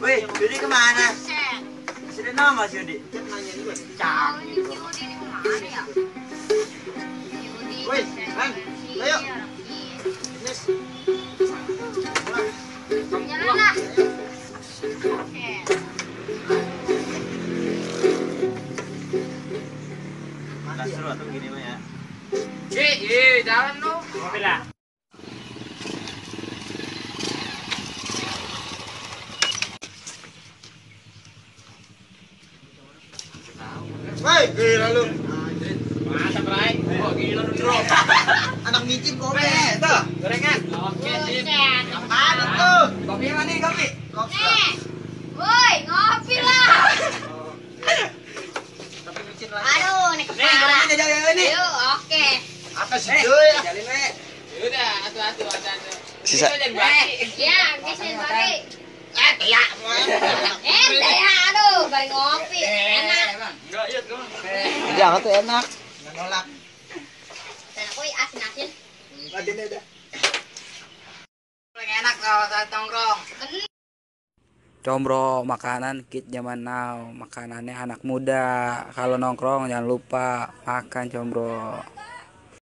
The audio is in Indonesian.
Wih, Yudi ke mana? Sudah nama Mas Yudi. Ayo. Jalan lah. Seru atau begini mah ya. Jalan lu. Mobil lah. Woi, gila lu. Masa, Bray? Oh, gila lu, bro. Anak micin kopi. Tuh, gorengan. Oke, sip. Set. Apaan tuh? Kopi mana nih, kopi? Kopi. Nih. Woi, ngopi lah. Tapi micin lagi. Aduh, nih Nih, kepala. gorengan jalan ini. Ayo, oke. Apa sih, cuy? Jalin, we. Yaudah, atu-atu, atu-atu. Sisa. Itu Eh, basi. ya, geser balik. Eh, ya. Eh, udah ya, aduh, balik ngopi. Enak. Enggak, iya, tuh. Jangan tuh enak. Nggak nolak. Dan aku asin-asin. Enak kalau saat nongkrong. Bener. Combro makanan kit zaman now makanannya anak muda kalau nongkrong jangan lupa makan combro